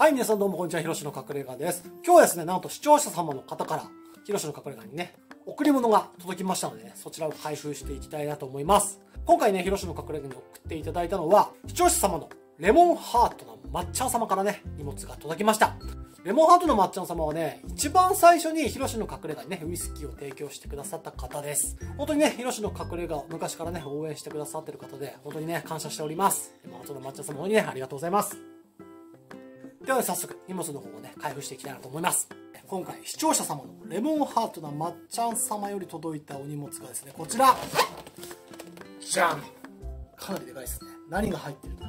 はい、皆さんどうもこんにちは、ひろしの隠れ家です。今日はですね、なんと視聴者様の方から、ひろしの隠れ家にね、贈り物が届きましたのでね、そちらを開封していきたいなと思います。今回ね、ひろしの隠れ家に送っていただいたのは、視聴者様のレモンハートのまっちゃん様からね、荷物が届きました。レモンハートのまっちゃん様はね、一番最初にヒロシの隠れ家にね、ウイスキーを提供してくださった方です。本当にね、ヒロシの隠れ家を昔からね、応援してくださってる方で、本当にね、感謝しております。レモンハートのまっちゃん様にね、ありがとうございます。では、早速、荷物の方をね、開封していきたいなと思います。今回、視聴者様のレモンハートなまっちゃん様より届いたお荷物がですね、こちらじゃんかなりでかいですね。何が入ってるのか。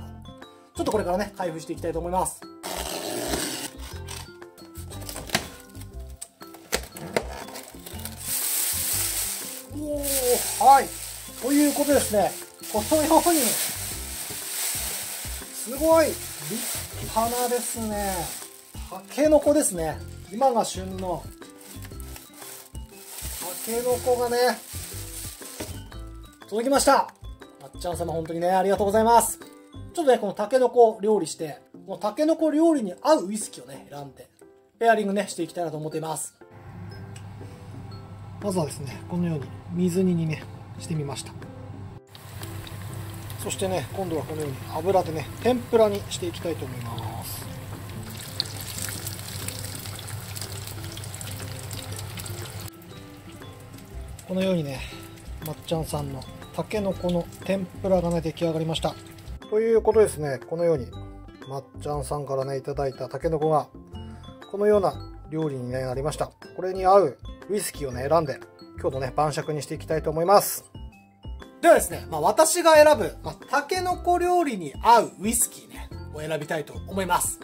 ちょっとこれからね、開封していきたいと思います。おーはいということでですねこのようにすごい立派なですね。たけのこですね。今が旬の。たけのこがね届きました。まっちゃん様本当にねありがとうございます。ちょっとねこのたけのこ料理してこのたけのこ料理に合うウイスキーをね選んでペアリングねしていきたいなと思っています。まずはですねこのように水煮にねしてみました。そしてね今度はこのように油でね天ぷらにしていきたいと思います。このようにねまっちゃんさんのたけのこの天ぷらがね出来上がりました。ということですねこのようにまっちゃんさんからねいただいたたけのこがこのような料理に、なりました。これに合うウイスキーをね、選んで、今日のね、晩酌にしていきたいと思います。ではですね、まあ私が選ぶ、まあ、タケノコ料理に合うウイスキーね、を選びたいと思います。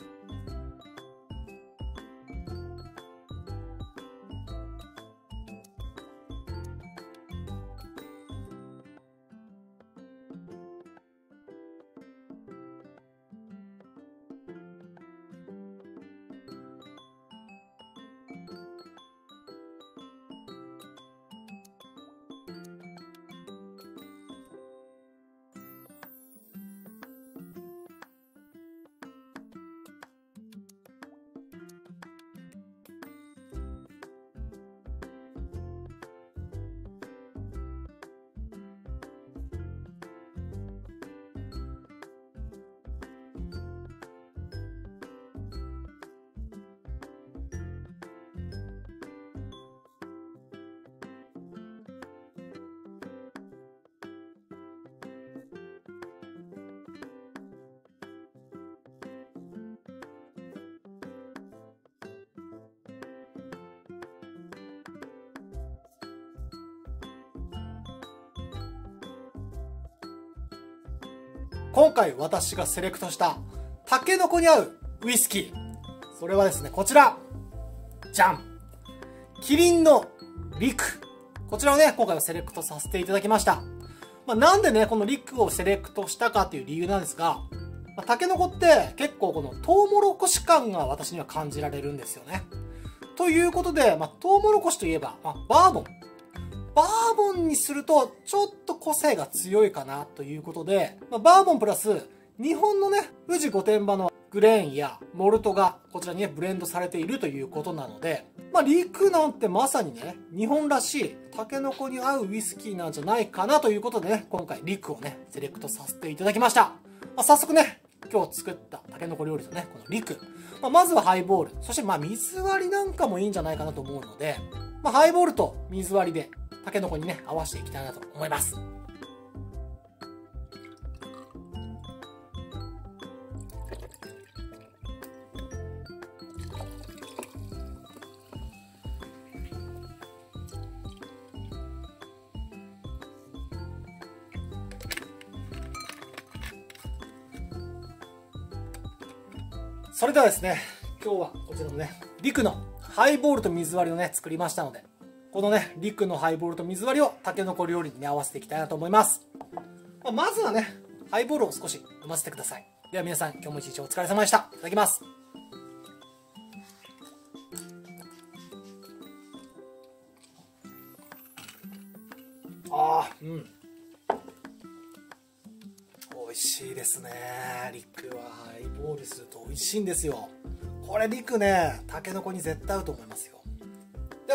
今回私がセレクトしたタケノコに合うウイスキー。それはですね、こちら。じゃん。キリンのリク。こちらをね、今回はセレクトさせていただきました。まあ、なんでね、このリクをセレクトしたかっていう理由なんですが、まあ、タケノコって結構このトウモロコシ感が私には感じられるんですよね。ということで、まあ、トウモロコシといえば、まあ、バーボン。バーボンにするとちょっと個性が強いかなということで、まあ、バーボンプラス日本のね、富士御殿場のグレーンやモルトがこちらにね、ブレンドされているということなので、まあ、リクなんてまさにね、日本らしいタケノコに合うウイスキーなんじゃないかなということでね、今回リクをね、セレクトさせていただきました。まあ、早速ね、今日作ったタケノコ料理とね、このリク。まあ、まずはハイボール。そしてまあ水割りなんかもいいんじゃないかなと思うので、まあ、ハイボールと水割りでタケノコにね、合わせていきたいなと思います。それではですね、今日はこちらのね、リクのハイボールと水割りをね、作りましたので、このね、リクのハイボールと水割りをタケノコ料理に、合わせていきたいなと思います。まあ、まずはね、ハイボールを少し飲ませてください。では皆さん、今日も一日お疲れ様でした。いただきます。ああ、うん。美味しいですね。リクはハイボールすると美味しいんですよ。これ陸ねたけのこに絶対合うと思いますよ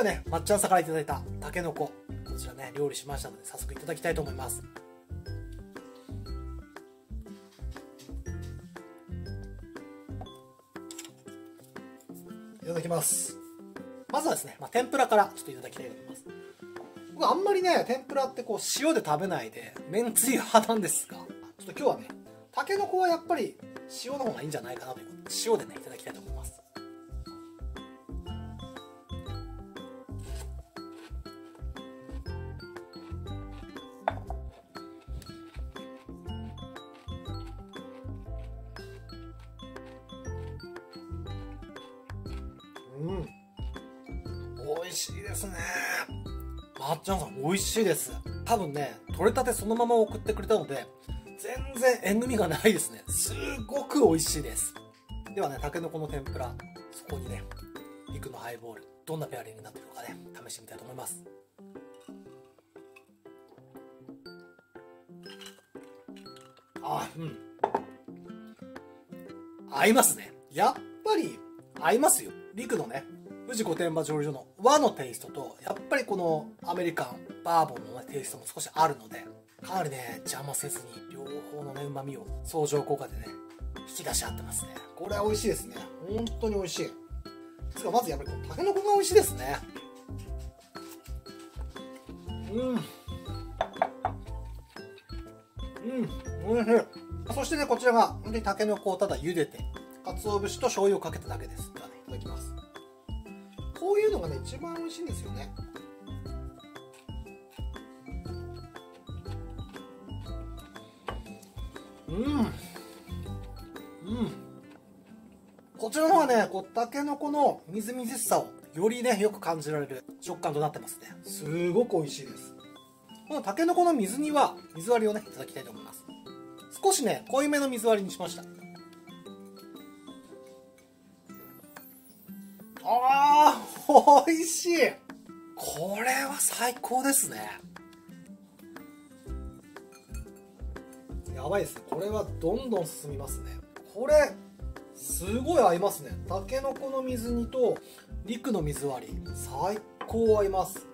はねまっちゃんさんからいただいたたけのここちらね料理しましたので早速いただきたいと思います。いただきます。まずはですね、まあ、天ぷらからちょっといただきたいと思います。僕あんまりね天ぷらってこう塩で食べないでめんつゆ派なんですがちょっと今日はねたけのこはやっぱり塩の方がいいんじゃないかなということで塩でねいただですね。まっちゃんさん美味しいです。多分ね取れたてそのまま送ってくれたので全然塩味がないですね。すごく美味しいです。ではねたけのこの天ぷらそこにね肉のハイボールどんなペアリングになってるのかね試してみたいと思います。あうん。合いますね。やっぱり合いますよ。陸のね富士御殿場蒸留所の和のテイストとやっぱりこのアメリカンバーボンの、ね、テイストも少しあるのでかなりね邪魔せずに両方のねうまみを相乗効果でね引き出し合ってますね。これは美味しいですね。本当に美味しい。つかまずやっぱりこのたけのこが美味しいですね。うん。うん美味しい。そしてねこちらが本当にたけのこをただ茹でて鰹節と醤油をかけただけですこういうのがね一番美味しいんですよね。うん。うん。こちらの方はねこうたけのこのみずみずしさをよりねよく感じられる食感となってますね。すごく美味しいです。このたけのこの水煮は水割りをねいただきたいと思います。少しね濃いめの水割りにしました。ああ美味しい。これは最高ですね。やばいですね。これはどんどん進みますね。これすごい合いますね。たけのこの水煮と陸の水割り最高合います。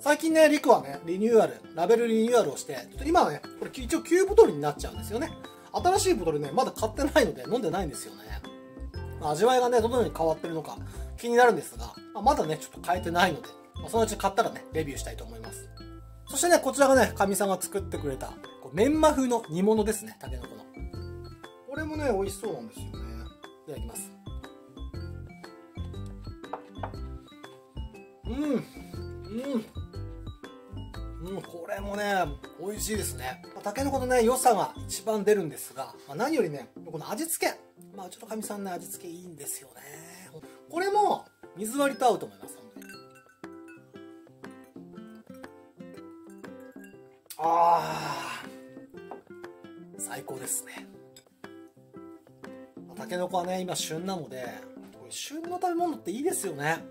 最近ね、リクはね、リニューアル、ラベルリニューアルをして、ちょっと今はね、これ一応旧ボトルになっちゃうんですよね。新しいボトルね、まだ買ってないので飲んでないんですよね。味わいがね、どのように変わってるのか気になるんですが、ま、まだね、ちょっと変えてないので、ま、そのうち買ったらね、レビューしたいと思います。そしてね、こちらがね、かみさんが作ってくれた、こうメンマ風の煮物ですね、たけのこの。これもね、美味しそうなんですよね。いただきます。うん。うん。うん、これもね、美味しいですね。まあ、タケノコのね、良さが一番出るんですが、まあ、何よりね、この味付け。まあ、うちのかみさんね、味付けいいんですよね。これも、水割りと合うと思います、本当に。あ、最高ですね。たけのこはね、今旬なので、旬の食べ物っていいですよね。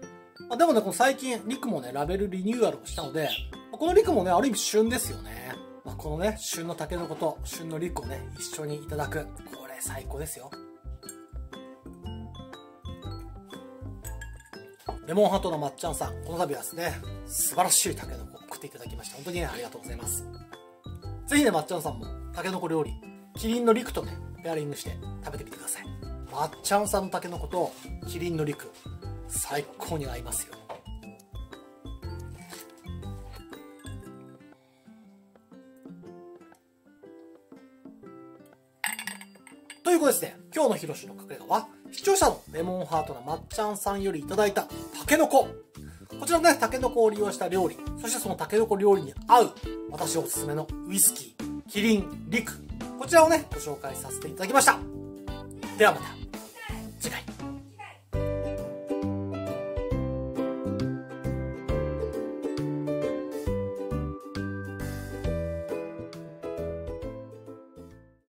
まあ、でもね、この最近、リクもね、ラベルリニューアルをしたので、このリクもね、ある意味旬ですよね。まあ、このね、旬のタケノコと旬のリクをね、一緒にいただく。これ最高ですよ。レモンハートのまっちゃんさん、この度はですね、素晴らしいタケノコを送っていただきました。本当にね、ありがとうございます。ぜひね、まっちゃんさんも、タケノコ料理、キリンのリクとね、ペアリングして食べてみてください。まっちゃんさんのタケノコと、キリンのリク、最高に合いますよ。ということですね、今日のひろしの隠れ家は、視聴者のレモンハートのまっちゃんさんよりいただいたタケノコ。こちらのね、タケノコを利用した料理、そしてそのタケノコ料理に合う、私おすすめのウイスキー、キリン、リク、こちらをね、ご紹介させていただきました。ではまた。次回